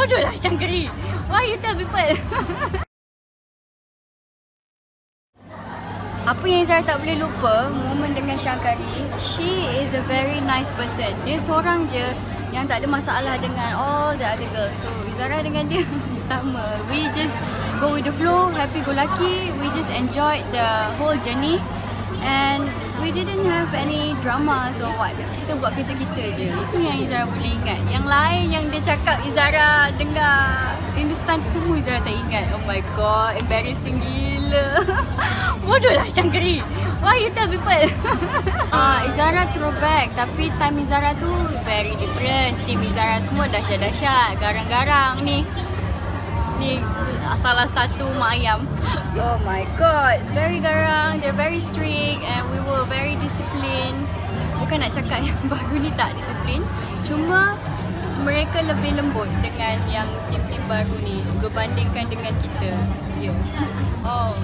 Bodoh lah Shankari. Why you tell people? Apa yang Izara tak boleh lupa Momen dengan Shankari She is a very nice person. Dia seorang je Yang tak ada masalah dengan all the other girls. So Izara dengan dia sama. We just go with the flow Happy go lucky. We just enjoyed the whole journey And we didn't have any dramas or what. Kita buat kerja kita je. Itu yang Izara boleh ingat. Yang lain yang dia cakap Izara dengar. Hindustan semua Izara tak ingat. Oh my god Embarrassing gila. Bodoh lah Shankari Why you tell people? Uh, Izara throwback. Tapi time Izara tu Very different. Team Izara semua dahsyat-dahsyat. Garang-garang ni Ni salah satu mak ayam Oh my god Very garang They're very strict And we were very disciplined Bukan nak cakap yang baru ni tak disiplin Cuma mereka lebih lembut dengan yang tim-tim baru ni berbandingkan dengan kita. Ya. Yeah. Oh.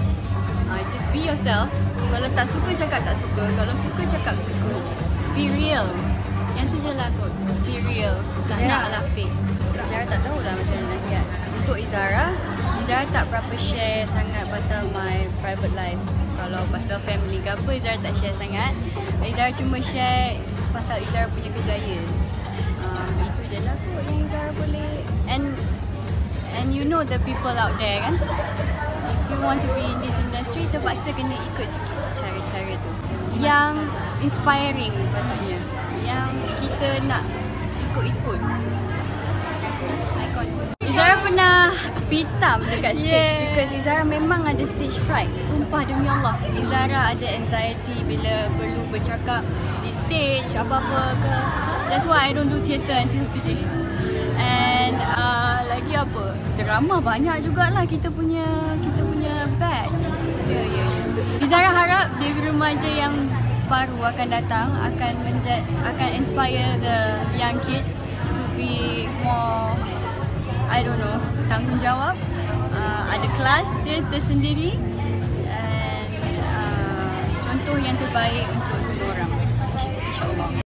Uh, just be yourself. Kalau tak suka cakap tak suka. Kalau suka cakap suka. Be real. Yang tu je lah kot. Be real. Tak yeah. nak lah fake. Izara tak tahu lah macam mana. Untuk Izara, Izara tak berapa share sangat pasal my private life. Kalau pasal family ke apa, Izara tak share sangat. Izara cuma share pasal Izara punya kejayaan je lah kot yang Zara boleh. And and you know the people out there kan? If you want to be in this industry terpaksa kena ikut sikit cara-cara tu. Yang inspiring patutnya. Yang kita nak ikut-ikut Izara pernah pitam dekat stage yeah. because Izara memang ada stage fright. Sumpah demi Allah. Izara ada anxiety bila perlu bercakap di stage apa-apa ke. That's why I don't do theatre until today. And uh, lagi apa? Drama banyak jugalah kita punya kita punya batch. Ya yeah, ya yeah, yeah. Izara harap Dewi Remaja yang baru akan datang akan menjadi akan inspire the young kids to be more I don't know tanggungjawab. Uh, ada kelas dia tersendiri. And uh, contoh yang terbaik untuk semua orang insyaallah